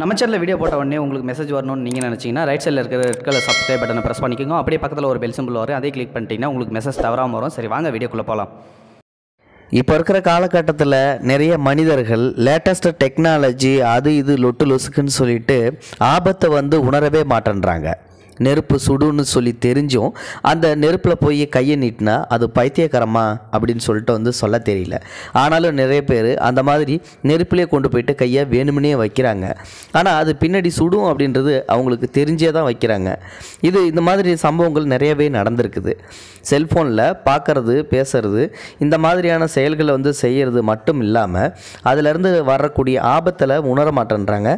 நம்ம சேனலில் வீடியோ போட்ட உடனே உங்களுக்கு மெசேஜ் வரணும்னு நீங்கள் நினச்சிங்கன்னா ரைட் சைடில் இருக்கிற ரெட் கலர் சப்ஸ்கிரைப் பட்டனை ப்ரெஸ் பண்ணிக்கோங்க. அப்படியே பக்கத்தில் ஒரு பெல் சிம்பிள் வரும். அதே கிளிக் பண்ணிட்டீங்கன்னா உங்களுக்கு மெசேஜ் தவறாமல் வரும். சரி வாங்க வீடியோக்குள்ளே போகலாம் இப்போ இருக்கிற காலகட்டத்தில் நிறைய மனிதர்கள் லேட்டஸ்ட் டெக்னாலஜி அது இது லொட்டு லொசுக்குன்னு சொல்லிட்டு ஆபத்தை வந்து உணரவே மாட்டேன்றாங்க. நெருப்பு சுடுன்னு சொல்லி தெரிஞ்சும் அந்த நெருப்பில் போய் கையை நீட்டினா அது பைத்தியகரமா அப்படின்னு சொல்லிட்டு வந்து சொல்ல தெரியல. ஆனாலும் நிறைய பேர் அந்த மாதிரி நெருப்பிலே கொண்டு போயிட்டு கையை வேணுமனே வைக்கிறாங்க. ஆனால் அது பின்னாடி சுடும் அப்படின்றது அவங்களுக்கு தெரிஞ்சே தான் வைக்கிறாங்க. இது இந்த மாதிரி சம்பவங்கள் நிறையவே நடந்திருக்குது. செல்ஃபோனில் பார்க்கறது பேசுறது இந்த மாதிரியான செயல்களை வந்து செய்கிறது மட்டும் இல்லாமல் அதிலிருந்து வரக்கூடிய ஆபத்தில் உணர மாட்டேன்றாங்க.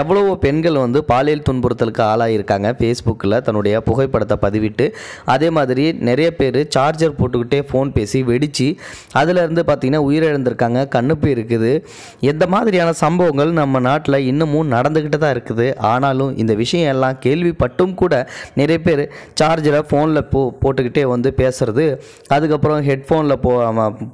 எவ்வளவோ பெண்கள் வந்து பாலியல் துன்புறுத்தலுக்கு ஆளாயிருக்காங்க ஃபேஸ்புக்கில் தன்னுடைய புகைப்படத்தை பதிவிட்டு அதே மாதிரி நிறைய பேர் சார்ஜர் போட்டுக்கிட்டே ஃபோன் பேசி வெடித்து அதிலிருந்து பார்த்திங்கன்னா உயிரிழந்திருக்காங்க கண்ணுப்பு இருக்குது. எந்த மாதிரியான சம்பவங்கள் நம்ம நாட்டில் இன்னமும் நடந்துக்கிட்டு தான் இருக்குது. ஆனாலும் இந்த விஷயம் எல்லாம் கேள்விப்பட்டும் கூட நிறைய பேர் சார்ஜரை ஃபோனில் போ போட்டுக்கிட்டே வந்து பேசுறது அதுக்கப்புறம் ஹெட்ஃபோனில் போ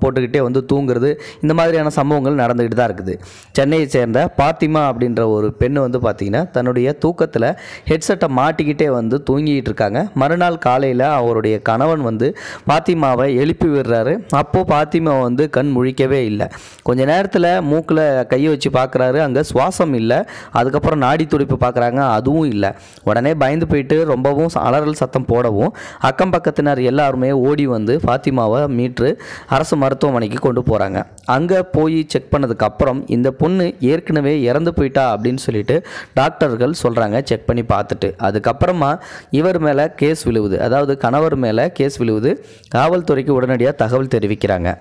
போட்டுக்கிட்டே வந்து தூங்குறது இந்த மாதிரியான சம்பவங்கள் நடந்துக்கிட்டு தான் இருக்குது. சென்னையை சேர்ந்த பாத்திமா அப்படின்ற ஒரு பெண் வந்து பார்த்திங்கன்னா தன்னுடைய தூக்கத்தில் ஹெட்செட்டை மாட்டிக்கிட்டே வந்து தூங்கிட்டு இருக்காங்க மறுநாள் காலையில் அவருடைய கணவன் வந்து பாத்திமாவை எழுப்பி விடுறாரு. அப்போது பாத்திமா வந்து கண் முழிக்கவே இல்லை. கொஞ்ச நேரத்தில் மூக்கில் கையை வச்சு பார்க்குறாரு அங்கே சுவாசம் இல்லை. அதுக்கப்புறம் நாடி துடிப்பு பார்க்குறாங்க அதுவும் இல்லை. உடனே பயந்து போயிட்டு ரொம்பவும் அலறல் சத்தம் போடவும் அக்கம் பக்கத்தினர் எல்லாருமே ஓடி வந்து ஃபாத்திமாவை மீட்டு அரசு மருத்துவமனைக்கு கொண்டு போகிறாங்க அங்கே போய் செக் பண்ணதுக்கு அப்புறம் இந்த பொண்ணு ஏற்கனவே இறந்து போயிட்டா அப்படின்னு சொல்லிட்டு டாக்டர்கள் சொல்கிறாங்க செக் பண்ணி பார்த்துட்டு. அதுக்கப்புறம் இவர் மேலே கேஸ் விழுவுது. அதாவது கணவர் மேலே கேஸ் விழுவுது. காவல்துறைக்கு உடனடியாக தகவல் தெரிவிக்கிறாங்க.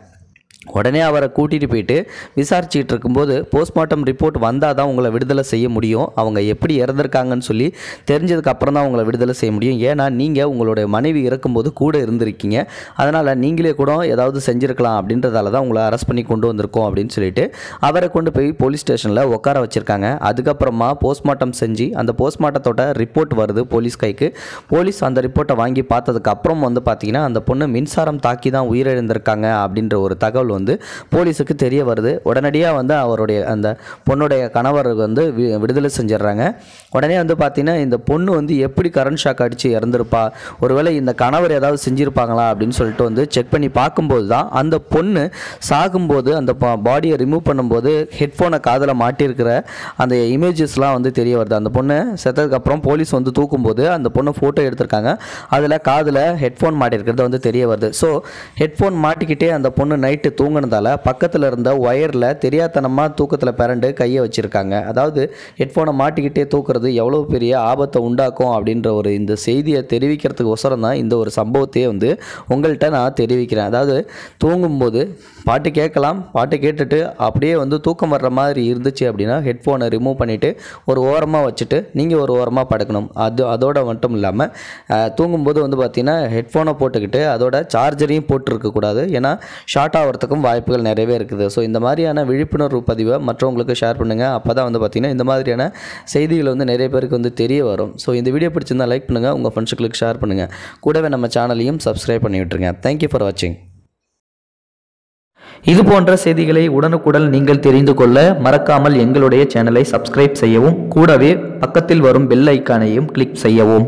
உடனே அவரை கூட்டிகிட்டு போயிட்டு விசாரிச்சுட்டு இருக்கும்போது போஸ்ட்மார்ட்டம் ரிப்போர்ட் வந்தால் தான் உங்களை விடுதலை செய்ய முடியும். அவங்க எப்படி இறந்துருக்காங்கன்னு சொல்லி தெரிஞ்சதுக்கு அப்புறம் தான் உங்களை விடுதலை செய்ய முடியும். ஏன்னா நீங்கள் உங்களுடைய மனைவி இறக்கும்போது கூட இருந்திருக்கீங்க. அதனால் நீங்களே கூட ஏதாவது செஞ்சுருக்கலாம் அப்படின்றதால தான் உங்களை அரெஸ்ட் பண்ணி கொண்டு வந்திருக்கோம் அப்படின்னு சொல்லிட்டு அவரை கொண்டு போய் போலீஸ் ஸ்டேஷனில் உட்கார வச்சுருக்காங்க. அதுக்கப்புறமா போஸ்ட்மார்ட்டம் செஞ்சு அந்த போஸ்ட்மார்ட்டத்தோட ரிப்போர்ட் வருது போலீஸ் கைக்கு. போலீஸ் அந்த ரிப்போர்ட்டை வாங்கி பார்த்ததுக்கு அப்புறம் வந்து பார்த்தீங்கன்னா அந்த பொண்ணு மின்சாரம் தாக்கி தான் உயிரிழந்திருக்காங்க அப்படின்ற ஒரு தகவல் வந்து போலீஸுக்கு தெரிய வருது. உடனடியாக வந்து அவருடைய அந்த பொண்ணுடைய கணவர் வந்து வி- விடுதலை செஞ்சிடுறாங்க உடனே வந்து பார்த்தீங்கன்னா இந்த பொண்ணு வந்து எப்படி கரண்ட் ஷாக் அடித்து இறந்துருப்பா? ஒருவேளை இந்த கணவர் ஏதாவது செஞ்சுருப்பாங்களா? அப்படின்னு சொல்லிட்டு வந்து செக் பண்ணி பார்க்கும்போது தான் அந்த பொண்ணு சாகும்போது அந்த பாடியை ரிமூவ் பண்ணும்போது ஹெட்ஃபோனை காதில் மாட்டியிருக்கிற அந்த இமேஜஸ்லாம் வந்து தெரிய வருது. அந்த பொண்ணு செத்ததுக்கப்புறம் போலீஸ் வந்து தூக்கும்போது அந்த பொண்ணை ஃபோட்டோ எடுத்திருக்காங்க. அதில் காதில் ஹெட்ஃபோன் மாட்டியிருக்கிறது வந்து தெரிய வருது. ஸோ ஹெட்ஃபோன் மாட்டிக்கிட்டே அந்த பொண்ணு நைட்டு தூங்குனதால பக்கத்தில் இருந்த ஒயரில் தெரியாத்தனமாக தூக்கத்தில் பிறண்டு கையை வச்சுருக்காங்க. அதாவது ஹெட்ஃபோனை மாட்டிக்கிட்டே தூக்குறது எவ்வளோ பெரிய ஆபத்தை உண்டாக்கும் அப்படின்ற ஒரு இந்த செய்தியை தெரிவிக்கிறதுக்கு ஒசரம் தான் இந்த ஒரு சம்பவத்தையே வந்து உங்கள்கிட்ட நான் தெரிவிக்கிறேன். அதாவது தூங்கும்போது பாட்டு கேட்கலாம் பாட்டு கேட்டுட்டு அப்படியே வந்து தூக்கம் வர்ற மாதிரி இருந்துச்சு அப்படின்னா ஹெட்ஃபோனை ரிமூவ் பண்ணிவிட்டு ஒரு ஓரமாக வச்சுட்டு நீங்கள் ஒரு ஓரமாக படுக்கணும். அது அதோட மட்டும் இல்லாமல் தூங்கும்போது வந்து பார்த்திங்கன்னா ஹெட்ஃபோனை போட்டுக்கிட்டு அதோட சார்ஜரையும் போட்டிருக்கக்கூடாது. ஏன்னா ஷார்ட் ஆகிறதுக்கும் வாய்ப்புகள் நிறையவே இருக்குது. ஸோ இந்த மாதிரியான விழிப்புணர்வு பதிவை மற்றவங்களுக்கு ஷேர் பண்ணுங்கள் அப்போ தான் வந்து பார்த்திங்கன்னா இந்த மாதிரியான செய்திகள் வந்து நிறைய பேருக்கு வந்து தெரிய வரும். ஸோ இந்த வீடியோ பிடிச்சிருந்தா லைக் பண்ணுங்கள் உங்கள் ஃப்ரெண்ட்ஸுகளுக்கு ஷேர் பண்ணுங்கள் கூடவே நம்ம சேனலையும் சப்ஸ்கிரைப் பண்ணி விட்டுருங்க. தேங்க்யூ ஃபார் வாட்சிங் இது போன்ற செய்திகளை உடனுக்குடன் நீங்கள் தெரிந்து கொள்ள மறக்காமல் எங்களுடைய சேனலை சப்ஸ்கிரைப் செய்யவும் கூடவே பக்கத்தில் வரும் பெல் ஐக்கானையும் கிளிக் செய்யவும்.